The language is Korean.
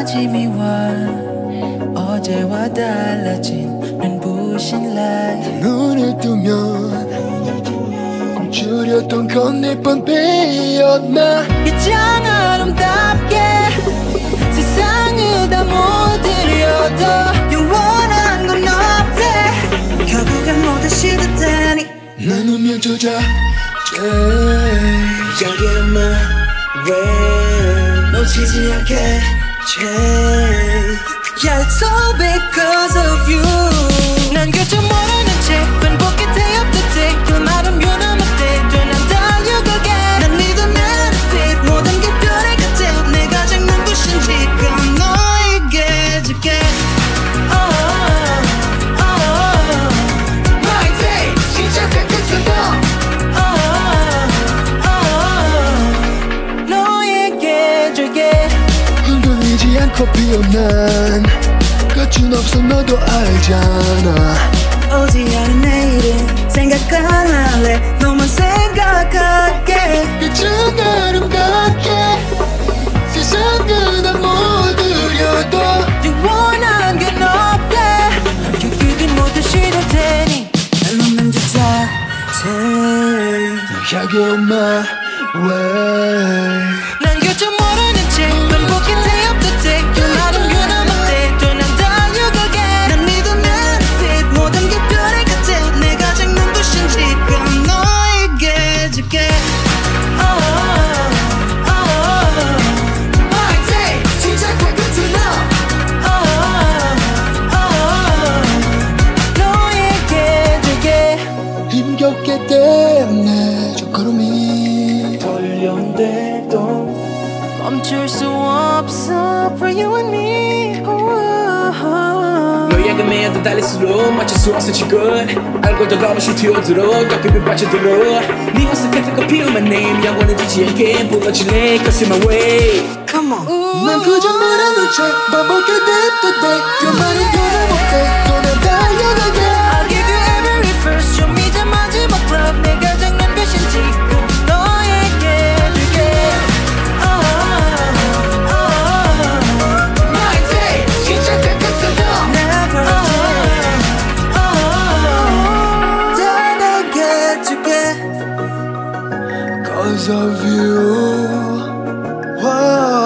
아침이 와 어제와 달라진 눈부신 라이트 눈을 뜨면 줄였던 건네번 베었나? 이장 아름답게. 세상을 다 못 들여도 영원한 건 없대. 결국엔 모두 시듯하니. 난 운명 조작 여기로만 왜 놓치지 않게 Yeah, it's all because of you 않고 피어난 끝은 없어 너도 알잖아. 오지 않은 내일은 생각 안 할래. 너만 생각할게. 이쯤 아름답게 세상은 다못 들여도 영원한 건 없대. 결국엔 모두 싫을 테니 날 놓는 줄 자체. 너에게 온마 왜 떨려온데도 멈출 수 없어. For you and me. 너의 금에 더 달릴수록 맞출 수 없어 지금. 알고도 가무실 튀어들어 꺾이면 빠져들어. 네 옷을 같은 거 피우면 name 영원히 두지 않게 불러질래? Cause you're my way. Come on. 난 그저 말하는 채 반복해 day to day 그 말은 because of you. Whoa.